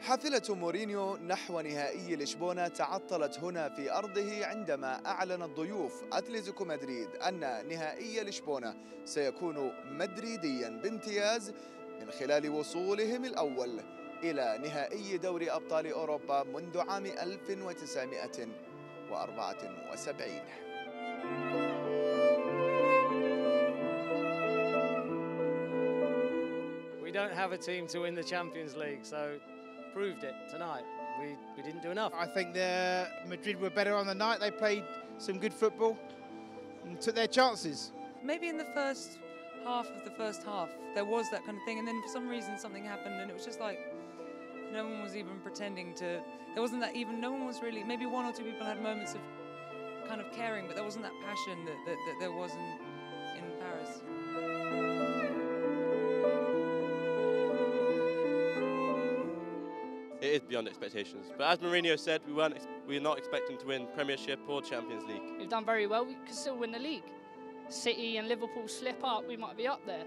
حافلة مورينيو نحو نهائي لشبونة تعطلت هنا في أرضه عندما أعلن الضيوف أتلتيكو مدريد أن نهائي لشبونة سيكون مدريديا بامتياز من خلال وصولهم الأول إلى نهائي دوري أبطال أوروبا منذ عام 1974 We don't have a team to win the Champions League, so proved it tonight. We, we didn't do enough. I think the Madrid were better on the night. They played some good football and took their chances. Maybe in the first half of the first half, there was that kind of thing, and then for some reason something happened, and it was just like no one was even pretending to. There wasn't that even. No one was really. Maybe one or two people had moments of kind of caring, but there wasn't that passion that, that, that there was in, in Paris. It is beyond expectations. But as Mourinho said, we weren't ex- we were not expecting to win Premiership or Champions League. We've done very well. We could still win the league. City and Liverpool slip up, we might be up there.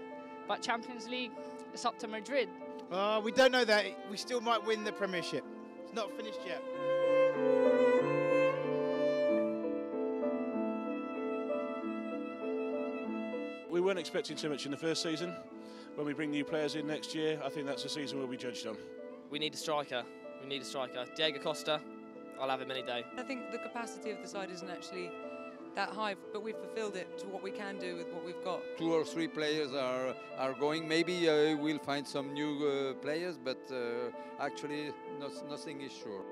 But Champions League, it's up to Madrid. Uh, we don't know that. We still might win the Premiership. It's not finished yet. We weren't expecting too much in the first season. When we bring new players in next year, I think that's the season we'll be judged on. We need a striker. We need a striker. Diego Costa, I'll have him any day. I think the capacity of the side isn't actually that high, but we've fulfilled it to what we can do with what we've got. two or three players are are going. Maybe uh, we'll find some new uh, players, but uh, actually, not, nothing is sure.